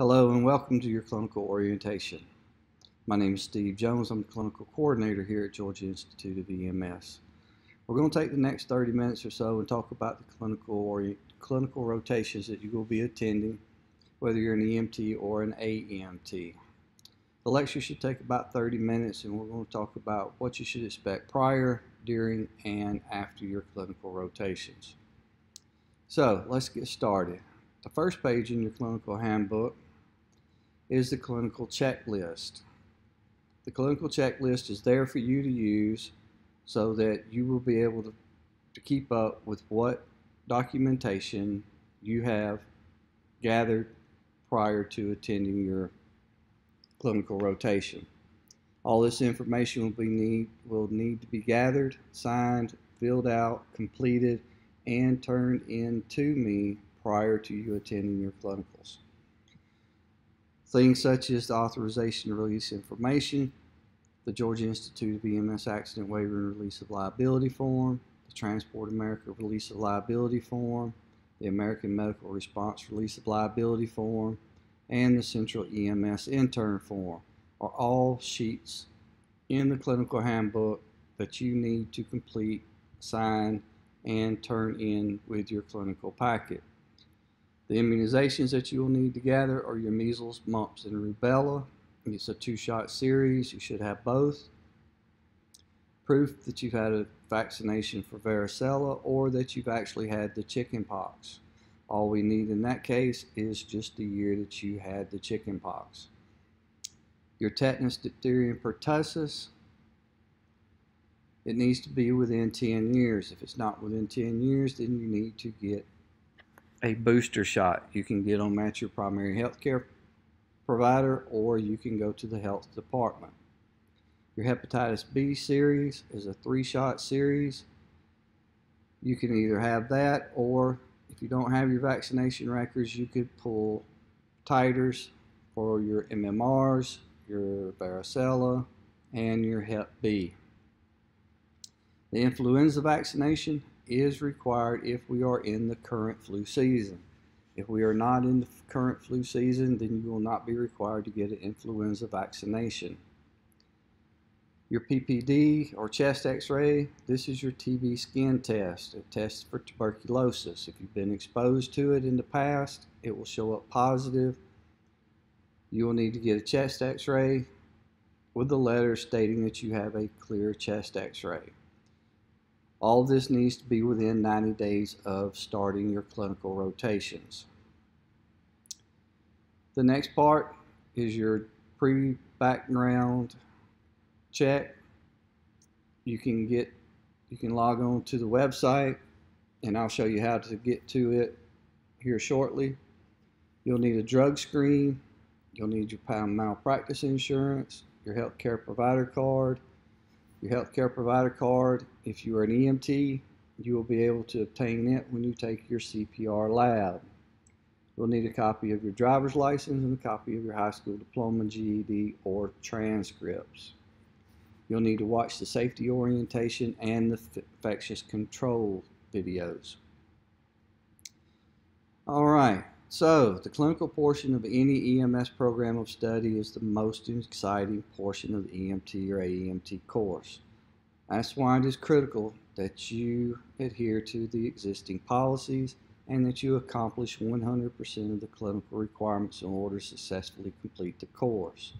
Hello and welcome to your clinical orientation. My name is Steve Jones. I'm the clinical coordinator here at Georgia Institute of EMS. We're going to take the next 30 minutes or so and talk about the clinical or clinical rotations that you will be attending, whether you're an EMT or an AEMT. The lecture should take about 30 minutes and we're going to talk about what you should expect prior, during, and after your clinical rotations. So let's get started. The first page in your clinical handbook is the clinical checklist. The clinical checklist is there for you to use so that you will be able to, to keep up with what documentation you have gathered prior to attending your clinical rotation. All this information will be need will need to be gathered, signed, filled out, completed, and turned in to me prior to you attending your clinicals. Things such as the authorization to release information, the Georgia Institute of EMS Accident Waiver and Release of Liability Form, the Transport America Release of Liability Form, the American Medical Response Release of Liability Form, and the Central EMS Intern Form are all sheets in the clinical handbook that you need to complete, sign, and turn in with your clinical packet. The immunizations that you will need to gather are your measles, mumps, and rubella. It's a two-shot series. You should have both. Proof that you've had a vaccination for varicella or that you've actually had the chickenpox. All we need in that case is just the year that you had the chickenpox. Your tetanus, diphtheria, and pertussis, it needs to be within 10 years. If it's not within 10 years, then you need to get a booster shot. You can get them at your primary health care provider or you can go to the health department. Your hepatitis B series is a three shot series. You can either have that or if you don't have your vaccination records, you could pull titers for your MMRs, your varicella, and your Hep B. The influenza vaccination is required if we are in the current flu season. If we are not in the current flu season, then you will not be required to get an influenza vaccination. Your PPD or chest x-ray, this is your TB skin test. It tests for tuberculosis. If you've been exposed to it in the past, it will show up positive. You will need to get a chest x-ray with the letter stating that you have a clear chest x-ray. All this needs to be within 90 days of starting your clinical rotations. The next part is your pre-background check. You can get, you can log on to the website and I'll show you how to get to it here shortly. You'll need a drug screen. You'll need your malpractice insurance, your healthcare provider card, your healthcare provider card. If you are an EMT, you will be able to obtain it when you take your CPR lab. You'll need a copy of your driver's license and a copy of your high school diploma, GED, or transcripts. You'll need to watch the safety orientation and the infectious control videos. All right, so the clinical portion of any EMS program of study is the most exciting portion of the EMT or AEMT course. That's why it is critical that you adhere to the existing policies and that you accomplish 100% of the clinical requirements in order to successfully complete the course.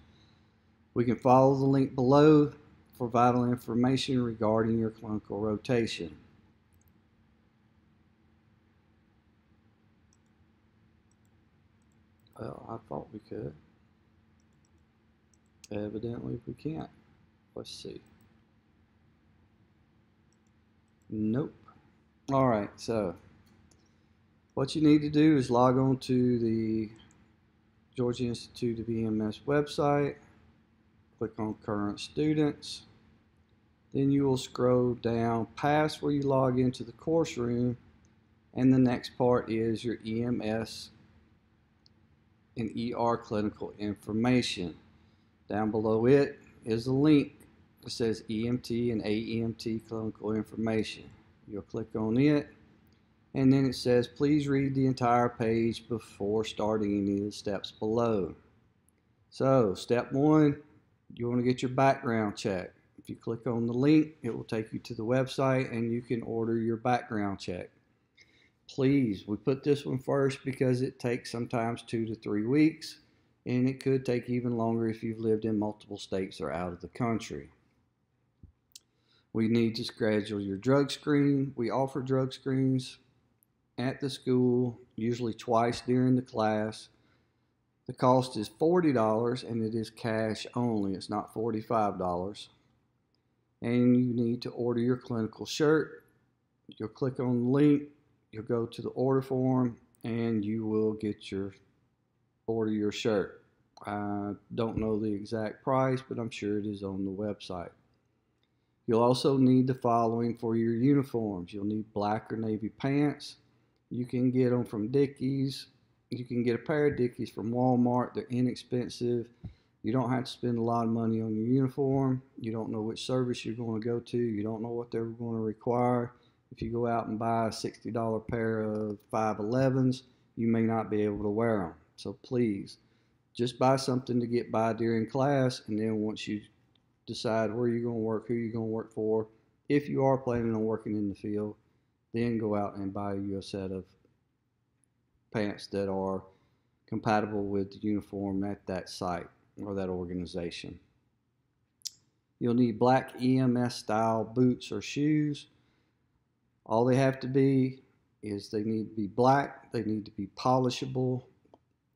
We can follow the link below for vital information regarding your clinical rotation. Well, I thought we could. Evidently we can't. Let's see. Nope. All right, so what you need to do is log on to the Georgia Institute of EMS website, click on current students, then you will scroll down past where you log into the course room and the next part is your EMS and ER clinical information. Down below it is a link that says EMT and AEMT clinical information. You'll click on it and then it says please read the entire page before starting any of the steps below. So step one, you want to get your background check. If you click on the link, it will take you to the website and you can order your background check. Please, we put this one first because it takes sometimes two to three weeks and it could take even longer if you've lived in multiple states or out of the country. We need to schedule your drug screen. We offer drug screens at the school, usually twice during the class. The cost is $40 and it is cash only. It's not $45. And you need to order your clinical shirt. You'll click on the link, you'll go to the order form, and you will get your order your shirt. I don't know the exact price, but I'm sure it is on the website. You'll also need the following for your uniforms. You'll need black or navy pants. You can get them from Dickies. You can get a pair of Dickies from Walmart. They're inexpensive. You don't have to spend a lot of money on your uniform. You don't know which service you're going to go to. You don't know what they're going to require. If you go out and buy a $60 pair of 511s, you may not be able to wear them. So please, just buy something to get by during class, and then once you decide where you're going to work, who you're going to work for, if you are planning on working in the field, then go out and buy you a set of pants that are compatible with the uniform at that site or that organization. You'll need black EMS style boots or shoes. All they have to be is they need to be black, they need to be polishable,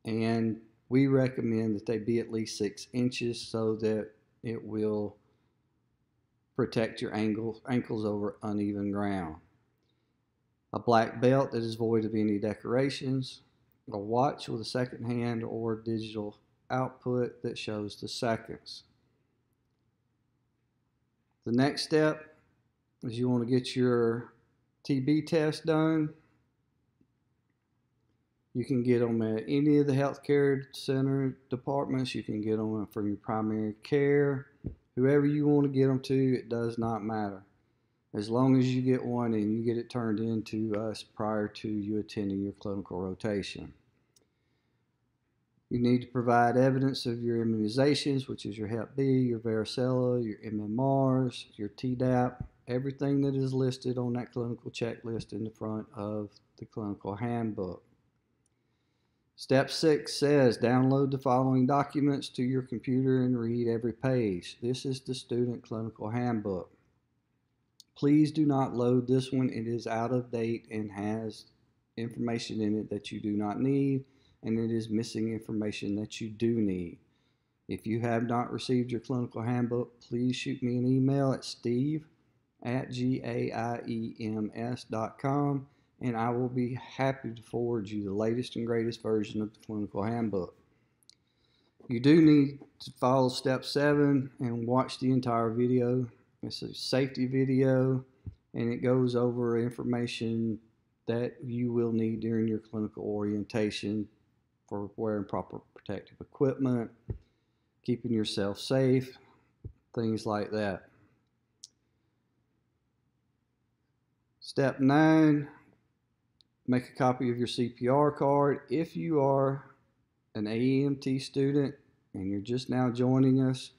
and we recommend that they be at least six inches so that it will protect your ankle, ankles over uneven ground. A black belt that is void of any decorations, a watch with a second hand or digital output that shows the seconds. The next step is you want to get your TB test done. You can get them at any of the healthcare center departments. You can get them from your primary care. Whoever you want to get them to, it does not matter. As long as you get one and you get it turned in to us prior to you attending your clinical rotation. You need to provide evidence of your immunizations, which is your Hep B, your varicella, your MMRs, your Tdap, everything that is listed on that clinical checklist in the front of the clinical handbook. Step 6 says download the following documents to your computer and read every page. This is the student clinical handbook. Please do not load this one. It is out of date and has information in it that you do not need and it is missing information that you do need. If you have not received your clinical handbook, please shoot me an email at steve at gaiems.com and I will be happy to forward you the latest and greatest version of the clinical handbook. You do need to follow step seven and watch the entire video. It's a safety video and it goes over information that you will need during your clinical orientation for wearing proper protective equipment, keeping yourself safe, things like that. Step nine, make a copy of your CPR card. If you are an AEMT student and you're just now joining us,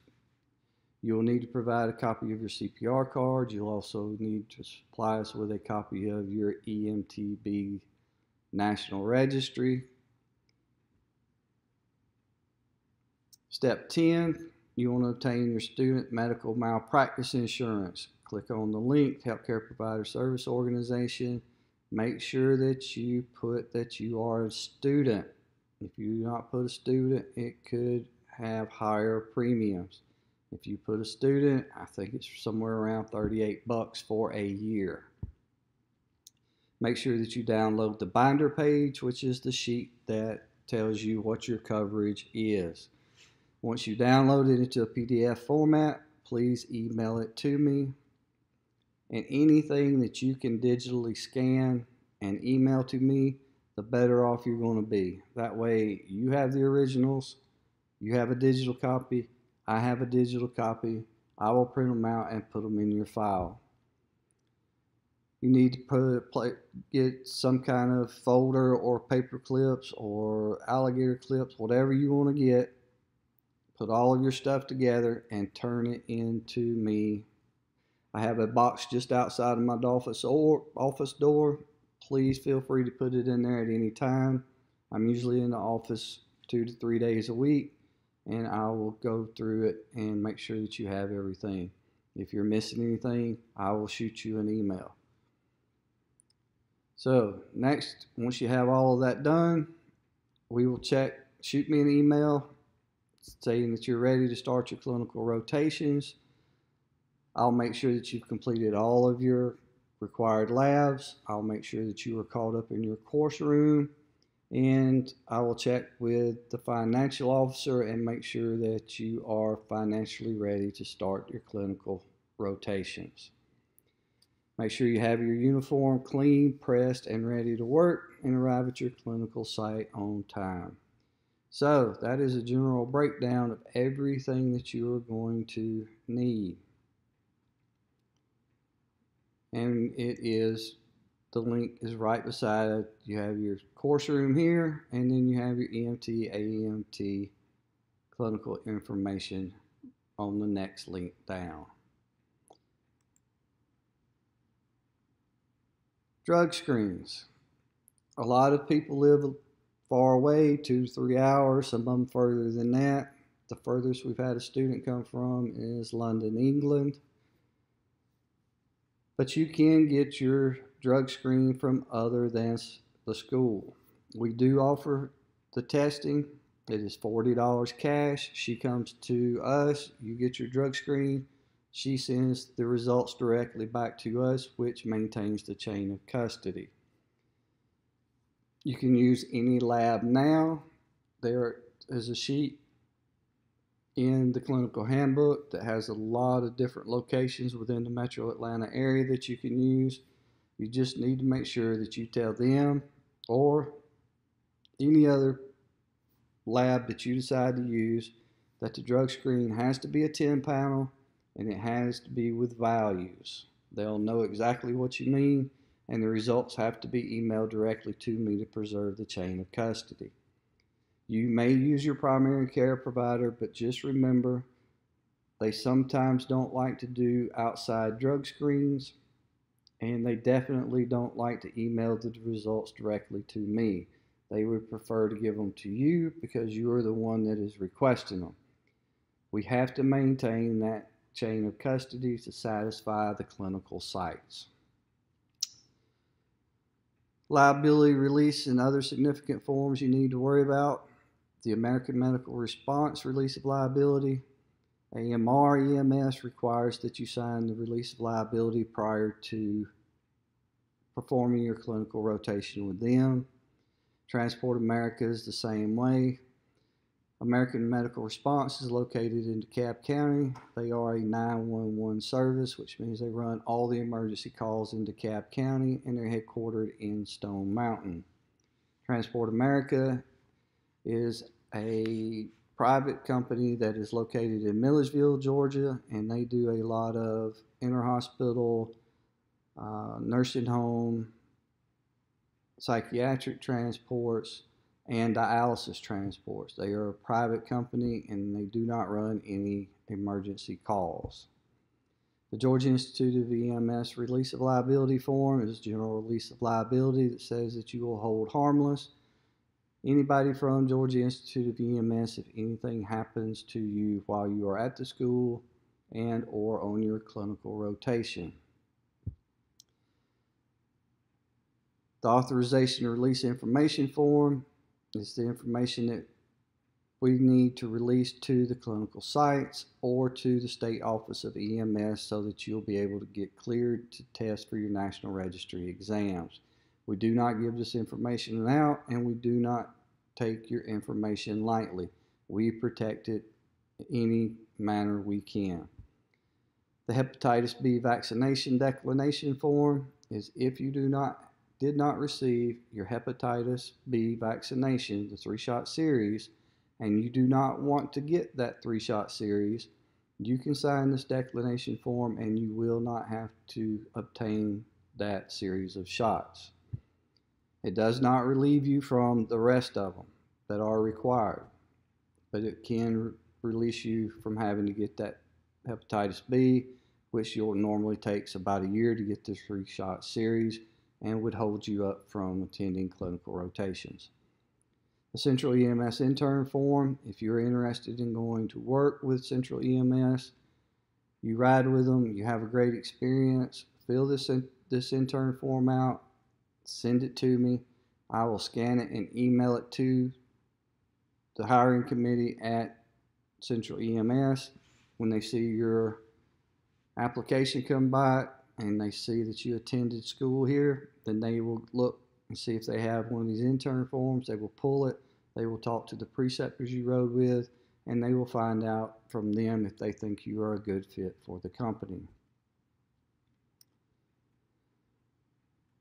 you'll need to provide a copy of your CPR card. You'll also need to supply us with a copy of your EMTB National Registry Step 10, you want to obtain your student medical malpractice insurance. Click on the link, Healthcare Provider Service Organization. Make sure that you put that you are a student. If you do not put a student, it could have higher premiums. If you put a student, I think it's somewhere around 38 bucks for a year. Make sure that you download the binder page, which is the sheet that tells you what your coverage is. Once you download it into a PDF format, please email it to me. And anything that you can digitally scan and email to me, the better off you're going to be. That way, you have the originals, you have a digital copy, I have a digital copy. I will print them out and put them in your file. you need to put play, get some kind of folder or paper clips or alligator clips, whatever you want to get. Put all of your stuff together and turn it into me. I have a box just outside of my office or office door. Please feel free to put it in there at any time. I'm usually in the office two to three days a week, and I will go through it and make sure that you have everything. If you're missing anything, I will shoot you an email. So next, once you have all of that done, we will check, shoot me an email saying that you're ready to start your clinical rotations. I'll make sure that you've completed all of your required labs. I'll make sure that you are caught up in your course room and I will check with the financial officer and make sure that you are financially ready to start your clinical rotations. Make sure you have your uniform clean, pressed, and ready to work and arrive at your clinical site on time. So that is a general breakdown of everything that you are going to need. And it is, the link is right beside it. You have your course room here, and then you have your EMT, AEMT clinical information on the next link down. Drug screens. A lot of people live far away, two three hours, some of them further than that. The furthest we've had a student come from is London, England. But you can get your drug screen from other than the school. We do offer the testing. It is $40 cash. She comes to us, you get your drug screen she sends the results directly back to us, which maintains the chain of custody. You can use any lab now. There is a sheet in the clinical handbook that has a lot of different locations within the metro Atlanta area that you can use. You just need to make sure that you tell them or any other lab that you decide to use that the drug screen has to be a 10 panel and it has to be with values. They'll know exactly what you mean, and the results have to be emailed directly to me to preserve the chain of custody. You may use your primary care provider, but just remember they sometimes don't like to do outside drug screens, and they definitely don't like to email the results directly to me. They would prefer to give them to you because you are the one that is requesting them. We have to maintain that chain of custody to satisfy the clinical sites. Liability release and other significant forms you need to worry about. The American Medical Response release of liability. AMR EMS requires that you sign the release of liability prior to performing your clinical rotation with them. Transport America is the same way. American Medical Response is located in DeKalb County. They are a 911 service, which means they run all the emergency calls in DeKalb County and they're headquartered in Stone Mountain. Transport America is a private company that is located in Milledgeville, Georgia, and they do a lot of interhospital, uh, nursing home, psychiatric transports, and dialysis transports. They are a private company and they do not run any emergency calls. The Georgia Institute of EMS release of liability form is a general release of liability that says that you will hold harmless anybody from Georgia Institute of EMS if anything happens to you while you are at the school and or on your clinical rotation. The authorization to release information form is the information that we need to release to the clinical sites or to the state office of EMS so that you'll be able to get cleared to test for your national registry exams. We do not give this information out and we do not take your information lightly. We protect it any manner we can. The hepatitis B vaccination declination form is if you do not did not receive your hepatitis B vaccination, the three shot series, and you do not want to get that three shot series, you can sign this declination form and you will not have to obtain that series of shots. It does not relieve you from the rest of them that are required, but it can release you from having to get that hepatitis B, which you'll normally takes about a year to get the three shot series and would hold you up from attending clinical rotations. The Central EMS intern form, if you're interested in going to work with Central EMS, you ride with them, you have a great experience, fill this in, this intern form out, send it to me. I will scan it and email it to the hiring committee at Central EMS. When they see your application come by and they see that you attended school here, then they will look and see if they have one of these intern forms. They will pull it. They will talk to the preceptors you rode with, and they will find out from them if they think you are a good fit for the company.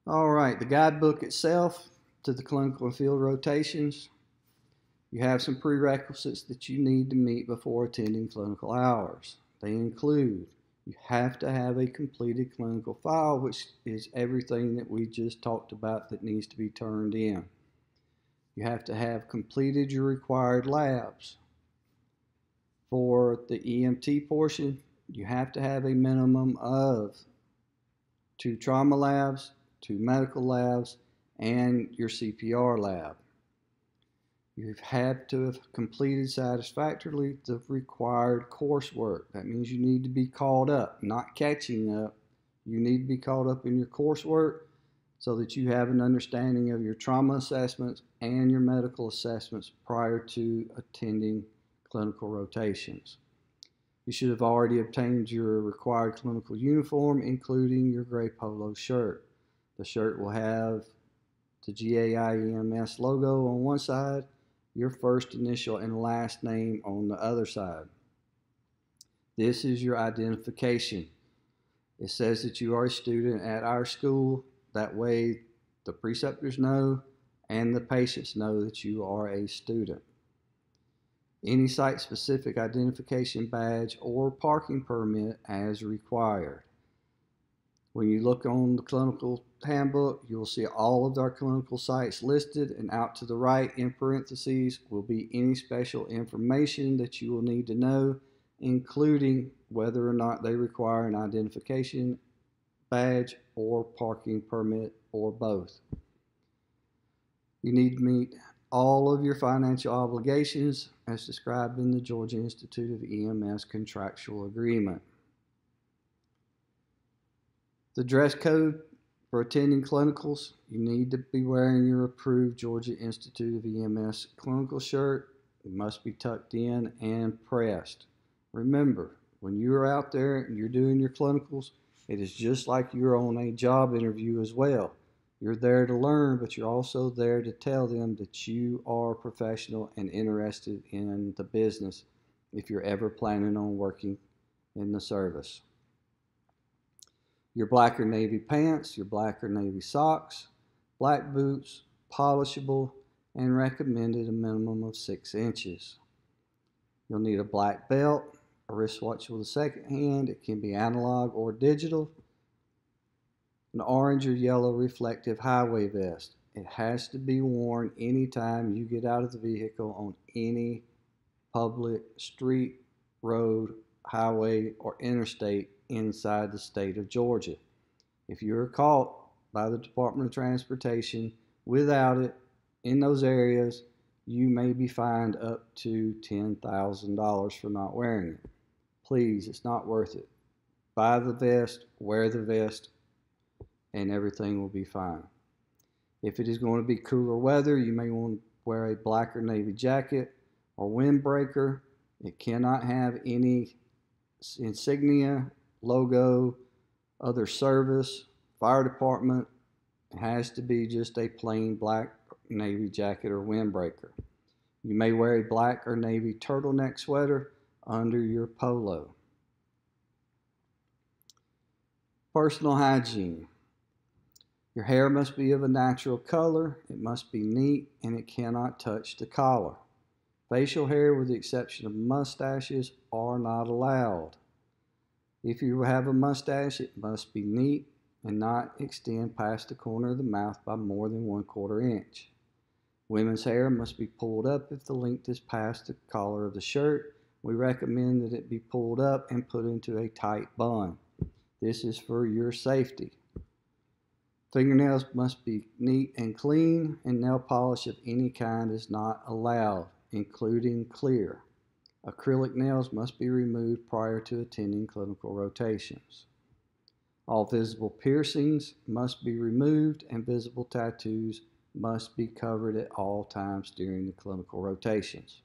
All right, the guidebook itself to the clinical and field rotations. You have some prerequisites that you need to meet before attending clinical hours. They include you have to have a completed clinical file, which is everything that we just talked about that needs to be turned in. You have to have completed your required labs. For the EMT portion, you have to have a minimum of two trauma labs, two medical labs, and your CPR lab. You've had to have completed satisfactorily the required coursework. That means you need to be caught up, not catching up. You need to be caught up in your coursework so that you have an understanding of your trauma assessments and your medical assessments prior to attending clinical rotations. You should have already obtained your required clinical uniform, including your gray polo shirt. The shirt will have the GAIEMS logo on one side your first initial and last name on the other side. This is your identification. It says that you are a student at our school. That way, the preceptors know and the patients know that you are a student. Any site specific identification badge or parking permit as required. When you look on the clinical handbook, you will see all of our clinical sites listed and out to the right in parentheses will be any special information that you will need to know, including whether or not they require an identification badge or parking permit or both. You need to meet all of your financial obligations as described in the Georgia Institute of EMS contractual agreement. The dress code for attending clinicals, you need to be wearing your approved Georgia Institute of EMS clinical shirt. It must be tucked in and pressed. Remember, when you're out there and you're doing your clinicals, it is just like you're on a job interview as well. You're there to learn, but you're also there to tell them that you are professional and interested in the business if you're ever planning on working in the service your black or navy pants, your black or navy socks, black boots, polishable, and recommended a minimum of six inches. You'll need a black belt, a wristwatch with a second hand, it can be analog or digital, an orange or yellow reflective highway vest. It has to be worn anytime you get out of the vehicle on any public street, road, highway, or interstate inside the state of Georgia. If you're caught by the Department of Transportation without it in those areas, you may be fined up to $10,000 for not wearing it. Please, it's not worth it. Buy the vest, wear the vest, and everything will be fine. If it is going to be cooler weather, you may want to wear a black or navy jacket or windbreaker. It cannot have any insignia logo, other service, fire department. It has to be just a plain black navy jacket or windbreaker. You may wear a black or navy turtleneck sweater under your polo. Personal hygiene. Your hair must be of a natural color, it must be neat, and it cannot touch the collar. Facial hair, with the exception of mustaches, are not allowed. If you have a mustache, it must be neat and not extend past the corner of the mouth by more than one quarter inch. Women's hair must be pulled up if the length is past the collar of the shirt. We recommend that it be pulled up and put into a tight bun. This is for your safety. Fingernails must be neat and clean, and nail polish of any kind is not allowed, including clear. Acrylic nails must be removed prior to attending clinical rotations. All visible piercings must be removed and visible tattoos must be covered at all times during the clinical rotations.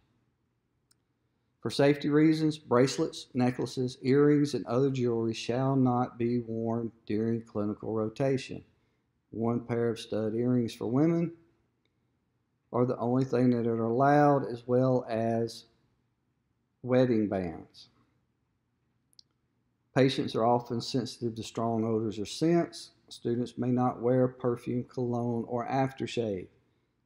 For safety reasons, bracelets, necklaces, earrings, and other jewelry shall not be worn during clinical rotation. One pair of stud earrings for women are the only thing that are allowed, as well as wedding bands. Patients are often sensitive to strong odors or scents. Students may not wear perfume, cologne, or aftershave.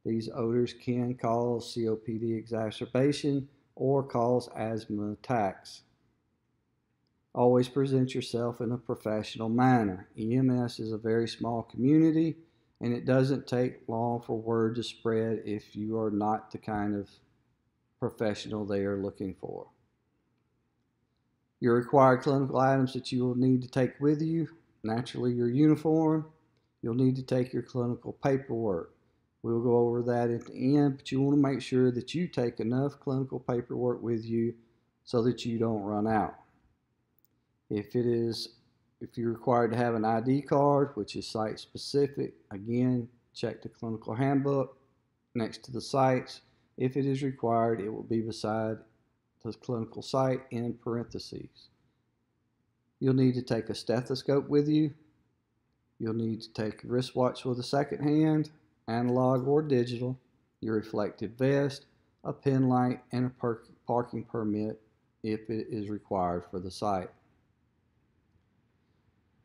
These odors can cause COPD exacerbation or cause asthma attacks. Always present yourself in a professional manner. EMS is a very small community and it doesn't take long for word to spread if you are not the kind of professional they are looking for. Your required clinical items that you will need to take with you naturally, your uniform. You'll need to take your clinical paperwork. We'll go over that at the end, but you want to make sure that you take enough clinical paperwork with you so that you don't run out. If it is, if you're required to have an ID card, which is site specific, again, check the clinical handbook next to the sites. If it is required, it will be beside the clinical site in parentheses. You'll need to take a stethoscope with you. You'll need to take a wristwatch with a second hand, analog or digital, your reflective vest, a pen light, and a parking permit if it is required for the site.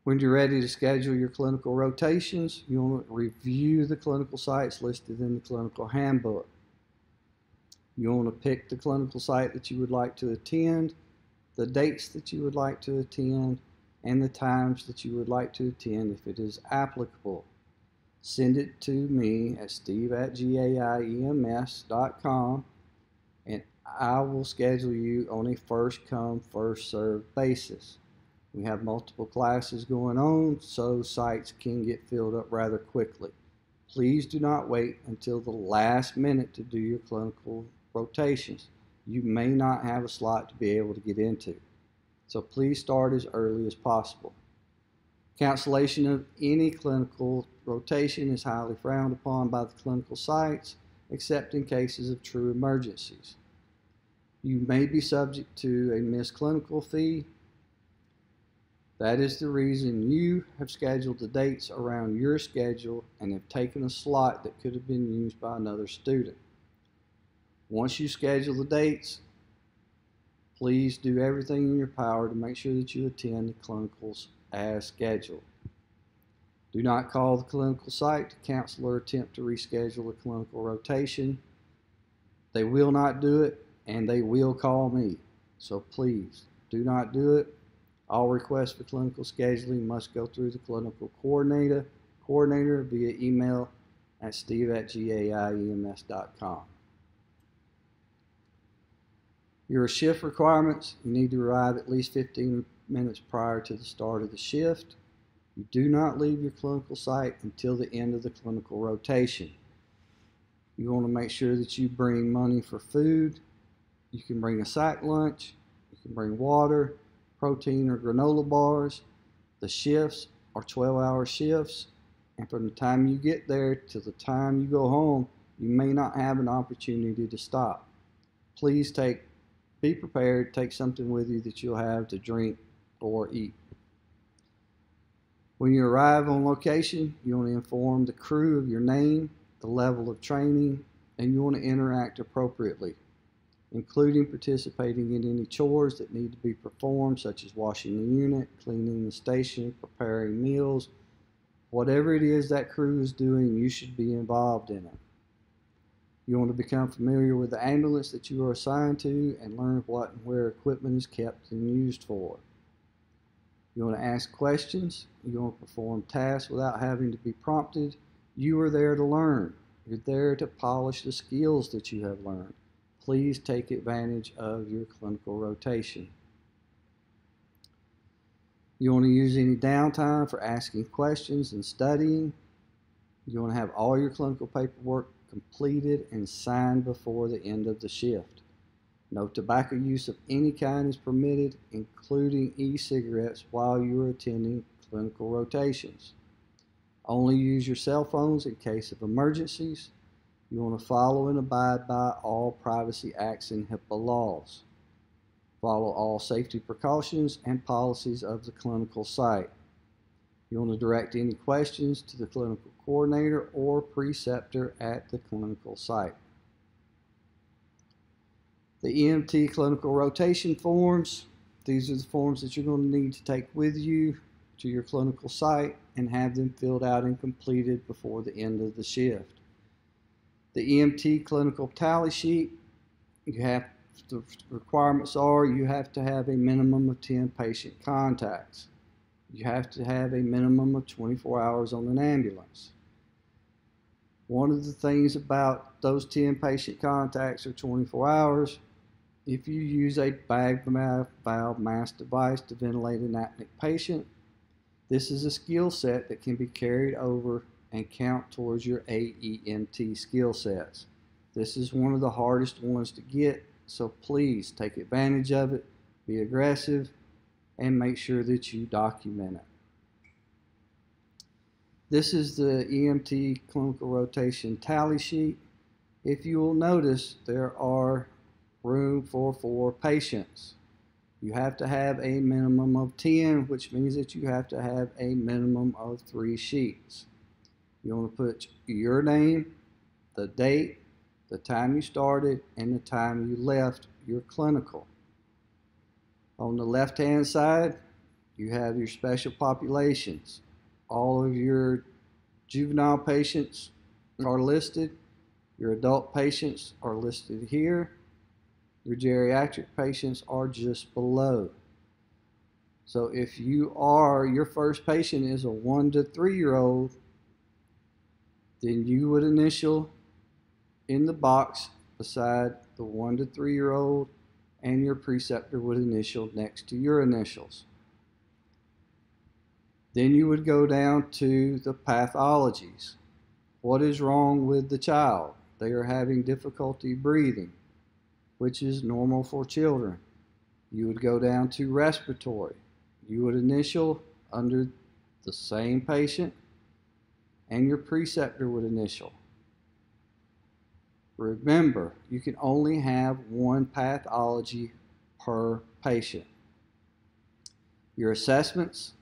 When you're ready to schedule your clinical rotations, you'll review the clinical sites listed in the clinical handbook. You want to pick the clinical site that you would like to attend, the dates that you would like to attend, and the times that you would like to attend if it is applicable. Send it to me at steve at gaiems.com and I will schedule you on a first come, first served basis. We have multiple classes going on, so sites can get filled up rather quickly. Please do not wait until the last minute to do your clinical rotations. You may not have a slot to be able to get into. So please start as early as possible. Cancellation of any clinical rotation is highly frowned upon by the clinical sites, except in cases of true emergencies. You may be subject to a missed clinical fee. That is the reason you have scheduled the dates around your schedule and have taken a slot that could have been used by another student. Once you schedule the dates, please do everything in your power to make sure that you attend the clinicals as scheduled. Do not call the clinical site to cancel or attempt to reschedule a clinical rotation. They will not do it and they will call me. So please do not do it. All requests for clinical scheduling must go through the clinical coordinator, coordinator via email at steve at gaiems.com. Your shift requirements, you need to arrive at least 15 minutes prior to the start of the shift. You do not leave your clinical site until the end of the clinical rotation. You want to make sure that you bring money for food. You can bring a sack lunch. You can bring water, protein or granola bars. The shifts are 12 hour shifts. And from the time you get there to the time you go home, you may not have an opportunity to stop. Please take be prepared. Take something with you that you'll have to drink or eat. When you arrive on location, you want to inform the crew of your name, the level of training, and you want to interact appropriately, including participating in any chores that need to be performed, such as washing the unit, cleaning the station, preparing meals. Whatever it is that crew is doing, you should be involved in it. You want to become familiar with the ambulance that you are assigned to and learn what and where equipment is kept and used for. You want to ask questions. You want to perform tasks without having to be prompted. You are there to learn. You're there to polish the skills that you have learned. Please take advantage of your clinical rotation. You want to use any downtime for asking questions and studying. You want to have all your clinical paperwork completed and signed before the end of the shift. No tobacco use of any kind is permitted, including e-cigarettes, while you are attending clinical rotations. Only use your cell phones in case of emergencies. You want to follow and abide by all Privacy Acts and HIPAA laws. Follow all safety precautions and policies of the clinical site. You want to direct any questions to the clinical coordinator or preceptor at the clinical site. The EMT clinical rotation forms, these are the forms that you're going to need to take with you to your clinical site and have them filled out and completed before the end of the shift. The EMT clinical tally sheet, you have the requirements are you have to have a minimum of 10 patient contacts. You have to have a minimum of 24 hours on an ambulance. One of the things about those 10 patient contacts or 24 hours, if you use a bag valve mask device to ventilate an apneic patient, this is a skill set that can be carried over and count towards your AEMT skill sets. This is one of the hardest ones to get, so please take advantage of it, be aggressive, and make sure that you document it. This is the EMT clinical rotation tally sheet. If you will notice, there are room for four patients. You have to have a minimum of 10, which means that you have to have a minimum of three sheets. You want to put your name, the date, the time you started, and the time you left your clinical. On the left-hand side, you have your special populations. All of your juvenile patients are listed. Your adult patients are listed here. Your geriatric patients are just below. So if you are, your first patient is a one to three year old, then you would initial in the box beside the one to three year old and your preceptor would initial next to your initials. Then you would go down to the pathologies. What is wrong with the child? They are having difficulty breathing, which is normal for children. You would go down to respiratory. You would initial under the same patient, and your preceptor would initial. Remember, you can only have one pathology per patient. Your assessments,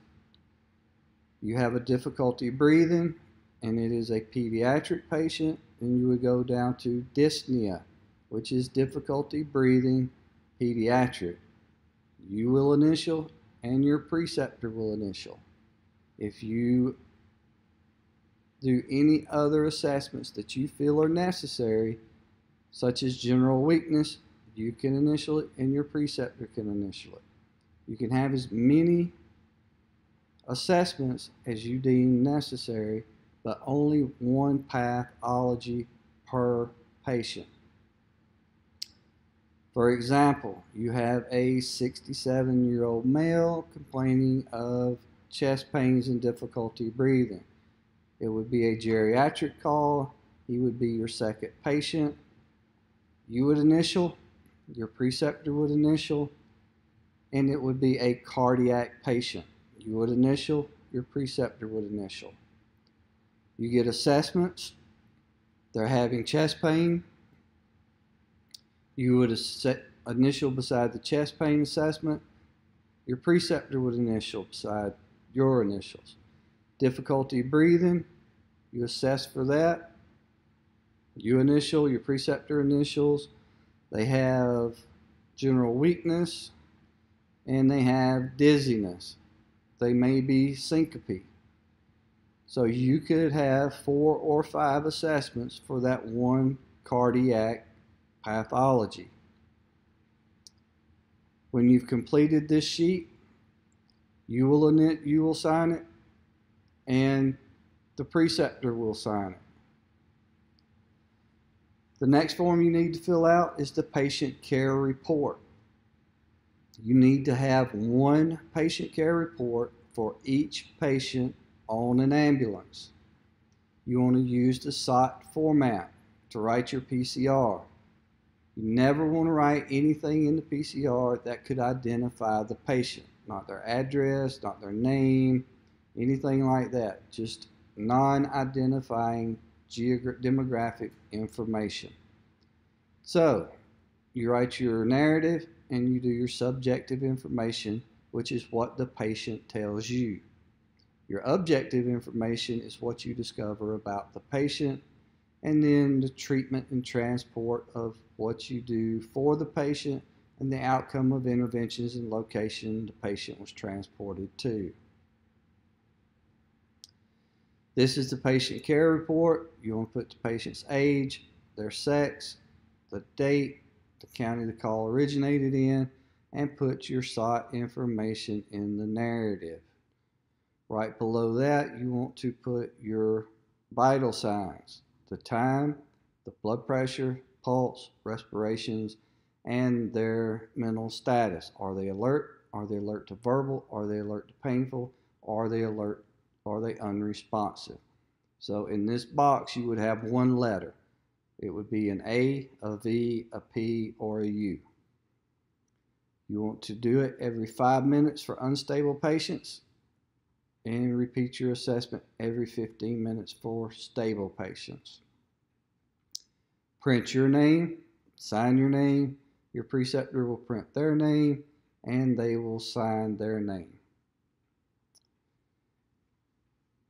you have a difficulty breathing and it is a pediatric patient, then you would go down to dyspnea, which is difficulty breathing pediatric. You will initial and your preceptor will initial. If you do any other assessments that you feel are necessary, such as general weakness, you can initial it and your preceptor can initial it. You can have as many assessments as you deem necessary, but only one pathology per patient. For example, you have a 67 year old male complaining of chest pains and difficulty breathing. It would be a geriatric call. He would be your second patient. You would initial, your preceptor would initial, and it would be a cardiac patient. You would initial, your preceptor would initial. You get assessments. They're having chest pain. You would initial beside the chest pain assessment. Your preceptor would initial beside your initials. Difficulty breathing, you assess for that. You initial, your preceptor initials. They have general weakness and they have dizziness. They may be syncope. So you could have four or five assessments for that one cardiac pathology. When you've completed this sheet, You will you will sign it, and the preceptor will sign it. The next form you need to fill out is the patient care report. You need to have one patient care report for each patient on an ambulance. You want to use the SOT format to write your PCR. You never want to write anything in the PCR that could identify the patient, not their address, not their name, anything like that. Just non identifying demographic information. So, you write your narrative and you do your subjective information, which is what the patient tells you. Your objective information is what you discover about the patient, and then the treatment and transport of what you do for the patient and the outcome of interventions and location the patient was transported to. This is the patient care report. You want to put the patient's age, their sex, the date, the county the call originated in, and put your SOT information in the narrative. Right below that, you want to put your vital signs, the time, the blood pressure, pulse, respirations, and their mental status. Are they alert? Are they alert to verbal? Are they alert to painful? Are they alert? Are they unresponsive? So in this box, you would have one letter. It would be an A, a V, a P, or a U. You want to do it every five minutes for unstable patients and repeat your assessment every 15 minutes for stable patients. Print your name, sign your name, your preceptor will print their name, and they will sign their name.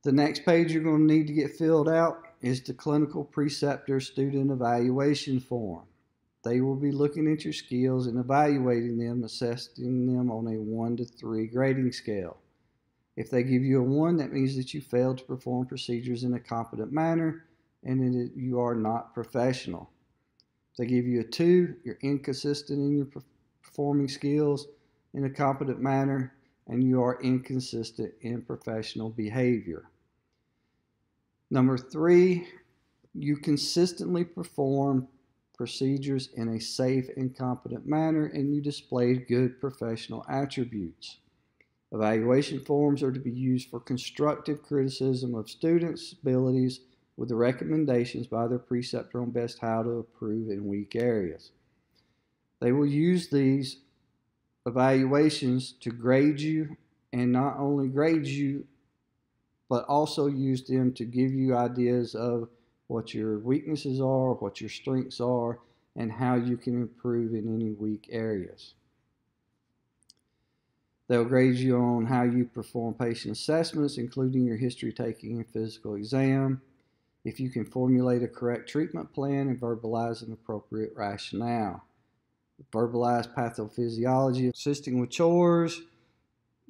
The next page you're going to need to get filled out is the clinical preceptor student evaluation form. They will be looking at your skills and evaluating them, assessing them on a 1 to 3 grading scale. If they give you a 1, that means that you failed to perform procedures in a competent manner and that you are not professional. If they give you a 2, you're inconsistent in your performing skills in a competent manner and you are inconsistent in professional behavior. Number three, you consistently perform procedures in a safe and competent manner and you displayed good professional attributes. Evaluation forms are to be used for constructive criticism of students' abilities with the recommendations by their preceptor on best how to improve in weak areas. They will use these evaluations to grade you and not only grade you but also use them to give you ideas of what your weaknesses are, what your strengths are, and how you can improve in any weak areas. They'll grade you on how you perform patient assessments, including your history taking and physical exam, if you can formulate a correct treatment plan and verbalize an appropriate rationale. Verbalize pathophysiology, assisting with chores,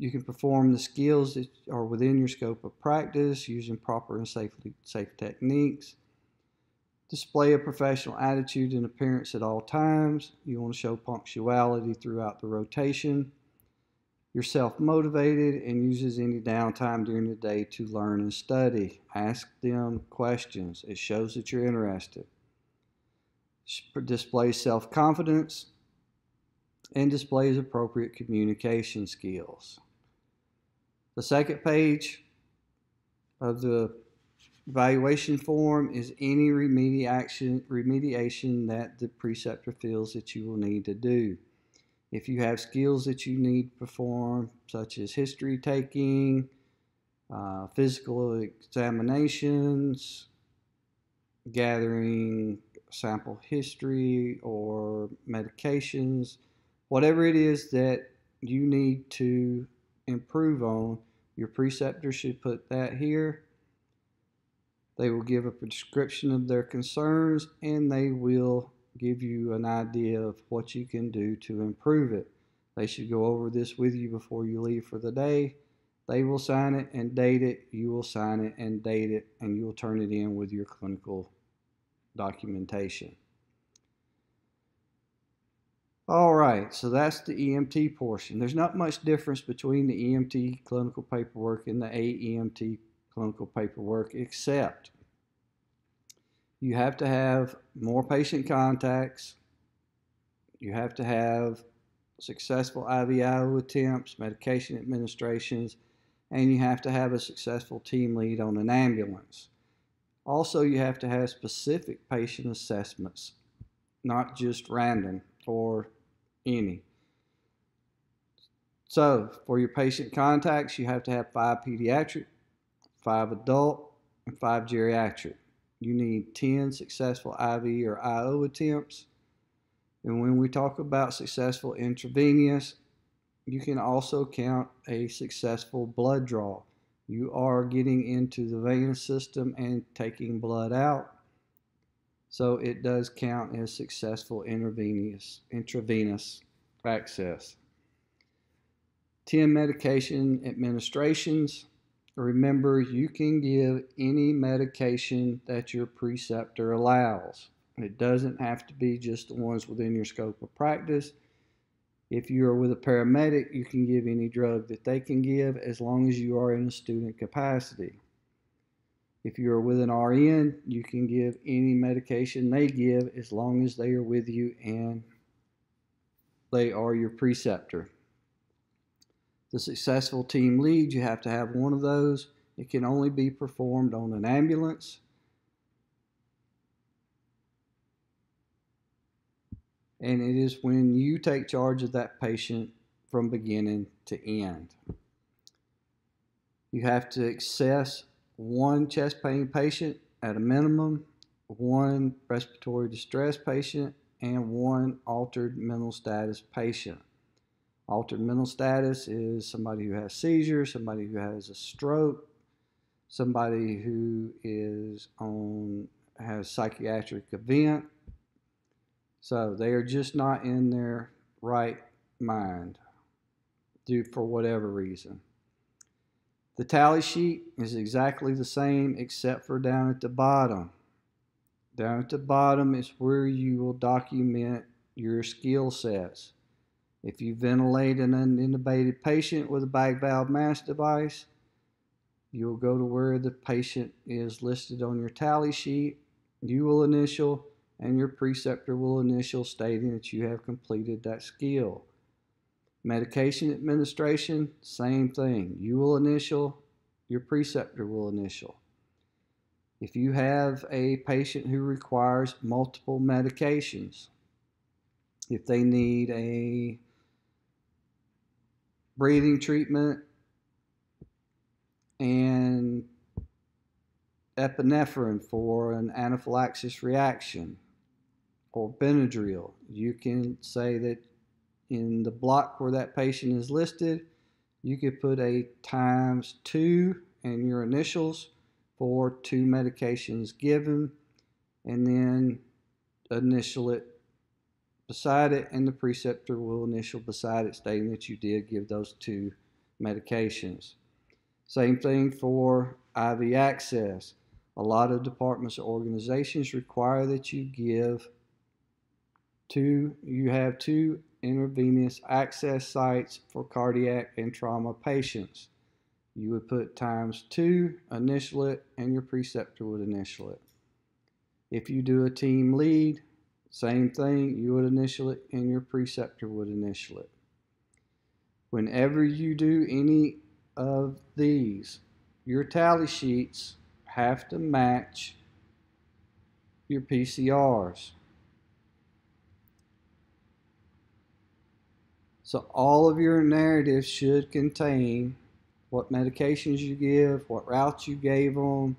you can perform the skills that are within your scope of practice using proper and safely, safe techniques. Display a professional attitude and appearance at all times. You want to show punctuality throughout the rotation. You're self motivated and uses any downtime during the day to learn and study. Ask them questions. It shows that you're interested. Display self confidence and displays appropriate communication skills. The second page of the evaluation form is any remediation, remediation that the preceptor feels that you will need to do. If you have skills that you need to perform, such as history taking, uh, physical examinations, gathering sample history or medications, whatever it is that you need to improve on, your preceptor should put that here. They will give a description of their concerns and they will give you an idea of what you can do to improve it. They should go over this with you before you leave for the day. They will sign it and date it. You will sign it and date it, and you will turn it in with your clinical documentation. All right, so that's the EMT portion. There's not much difference between the EMT clinical paperwork and the AEMT clinical paperwork, except you have to have more patient contacts, you have to have successful IVIO attempts, medication administrations, and you have to have a successful team lead on an ambulance. Also, you have to have specific patient assessments, not just random or any. So, for your patient contacts, you have to have five pediatric, five adult, and five geriatric. You need 10 successful IV or IO attempts. And when we talk about successful intravenous, you can also count a successful blood draw. You are getting into the venous system and taking blood out. So it does count as successful intravenous, intravenous access. 10 medication administrations. Remember, you can give any medication that your preceptor allows. It doesn't have to be just the ones within your scope of practice. If you are with a paramedic, you can give any drug that they can give as long as you are in a student capacity. If you are with an RN, you can give any medication they give as long as they are with you and they are your preceptor. The successful team lead, you have to have one of those. It can only be performed on an ambulance. And it is when you take charge of that patient from beginning to end. You have to access one chest pain patient at a minimum, one respiratory distress patient, and one altered mental status patient. Altered mental status is somebody who has seizures, somebody who has a stroke, somebody who is on has psychiatric event. So they are just not in their right mind due for whatever reason. The tally sheet is exactly the same except for down at the bottom. Down at the bottom is where you will document your skill sets. If you ventilate an unintubated patient with a bag valve mask device, you'll go to where the patient is listed on your tally sheet. You will initial and your preceptor will initial stating that you have completed that skill. Medication administration, same thing. You will initial, your preceptor will initial. If you have a patient who requires multiple medications, if they need a breathing treatment and epinephrine for an anaphylaxis reaction or Benadryl, you can say that in the block where that patient is listed, you could put a times two and your initials for two medications given, and then initial it beside it, and the preceptor will initial beside it stating that you did give those two medications. Same thing for IV access. A lot of departments or organizations require that you give two, you have two intravenous access sites for cardiac and trauma patients. You would put times two, initial it, and your preceptor would initial it. If you do a team lead, same thing, you would initial it and your preceptor would initial it. Whenever you do any of these, your tally sheets have to match your PCRs. So all of your narratives should contain what medications you give, what routes you gave them,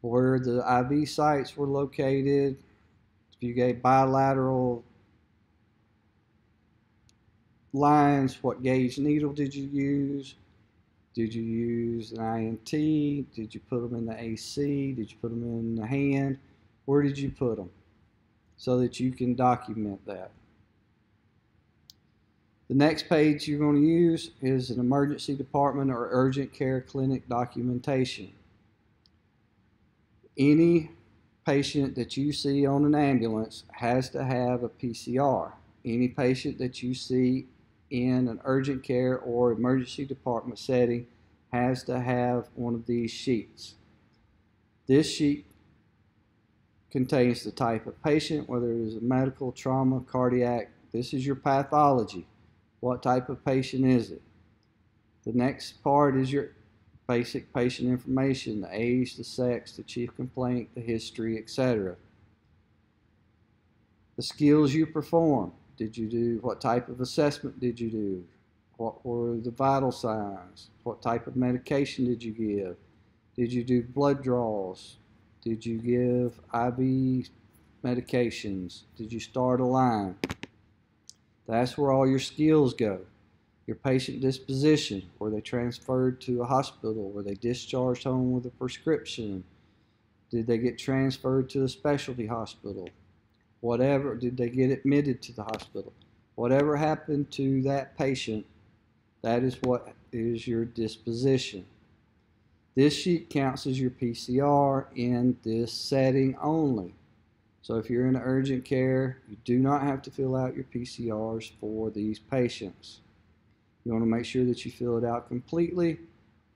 where the IV sites were located, if you gave bilateral lines, what gauge needle did you use? Did you use an INT? Did you put them in the AC? Did you put them in the hand? Where did you put them? So that you can document that. The next page you're going to use is an emergency department or urgent care clinic documentation. Any patient that you see on an ambulance has to have a PCR. any patient that you see in an urgent care or emergency department setting has to have one of these sheets. This sheet contains the type of patient, whether it is a medical, trauma, cardiac. This is your pathology. What type of patient is it? The next part is your basic patient information, the age, the sex, the chief complaint, the history, etc. The skills you perform. Did you do, what type of assessment did you do? What were the vital signs? What type of medication did you give? Did you do blood draws? Did you give IV medications? Did you start a line? That's where all your skills go. Your patient disposition, were they transferred to a hospital? Were they discharged home with a prescription? Did they get transferred to a specialty hospital? Whatever, did they get admitted to the hospital? Whatever happened to that patient, that is what is your disposition. This sheet counts as your PCR in this setting only. So if you're in urgent care, you do not have to fill out your PCRs for these patients. You want to make sure that you fill it out completely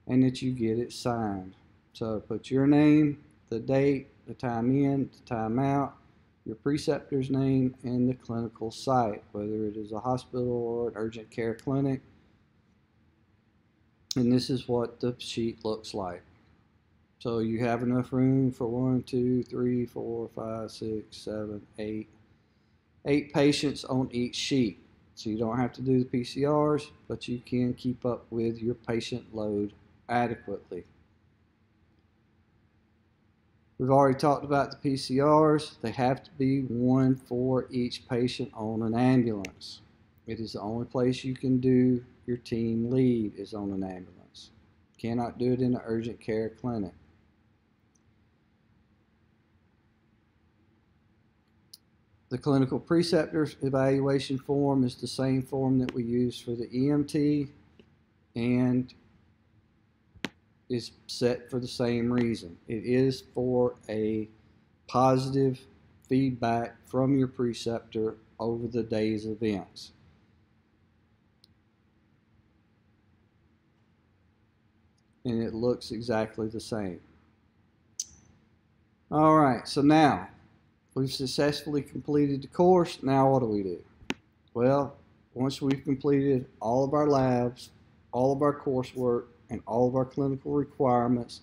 and that you get it signed. So put your name, the date, the time in, the time out, your preceptor's name, and the clinical site, whether it is a hospital or an urgent care clinic. And this is what the sheet looks like. So you have enough room for one, two, three, four, five, six, seven, eight, eight patients on each sheet. So you don't have to do the PCRs, but you can keep up with your patient load adequately. We've already talked about the PCRs. They have to be one for each patient on an ambulance. It is the only place you can do your team lead is on an ambulance. Cannot do it in an urgent care clinic. The clinical preceptor evaluation form is the same form that we use for the EMT and is set for the same reason. It is for a positive feedback from your preceptor over the day's events. And it looks exactly the same. All right, so now We've successfully completed the course. Now what do we do? Well, once we've completed all of our labs, all of our coursework, and all of our clinical requirements,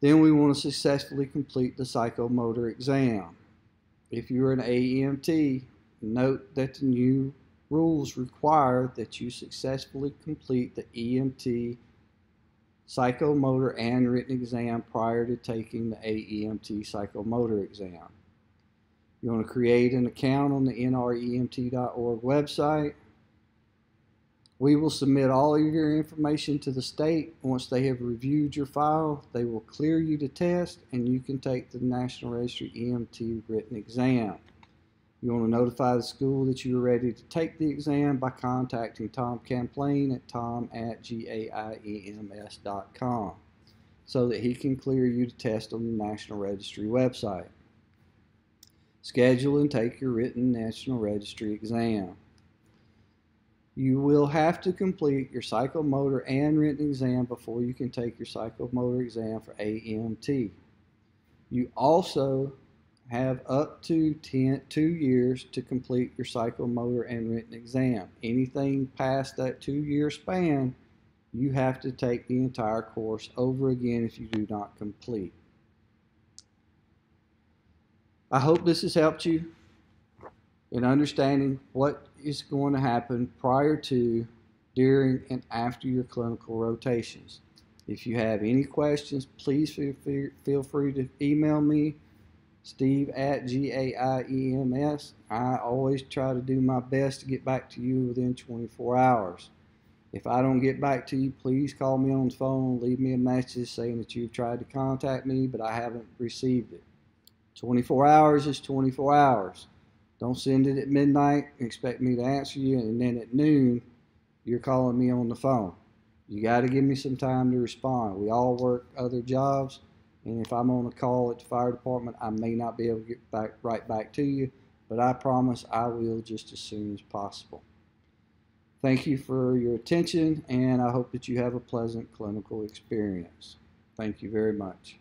then we want to successfully complete the psychomotor exam. If you're an AEMT, note that the new rules require that you successfully complete the EMT psychomotor and written exam prior to taking the AEMT psychomotor exam. You want to create an account on the nremt.org website. We will submit all of your information to the state. Once they have reviewed your file, they will clear you to test and you can take the National Registry EMT written exam. You want to notify the school that you are ready to take the exam by contacting Tom Camplain at tom at gaiems.com so that he can clear you to test on the National Registry website. Schedule and take your written National Registry exam. You will have to complete your psychomotor and written exam before you can take your psychomotor exam for AMT. You also have up to 10, two years to complete your psychomotor and written exam. Anything past that two year span, you have to take the entire course over again if you do not complete. I hope this has helped you in understanding what is going to happen prior to, during, and after your clinical rotations. If you have any questions, please feel free to email me, steve at G-A-I-E-M-S. I always try to do my best to get back to you within 24 hours. If I don't get back to you, please call me on the phone, leave me a message saying that you've tried to contact me, but I haven't received it. 24 hours is 24 hours. Don't send it at midnight expect me to answer you, and then at noon, you're calling me on the phone. You got to give me some time to respond. We all work other jobs, and if I'm on a call at the fire department, I may not be able to get back right back to you. but I promise I will just as soon as possible. Thank you for your attention, and I hope that you have a pleasant clinical experience. Thank you very much.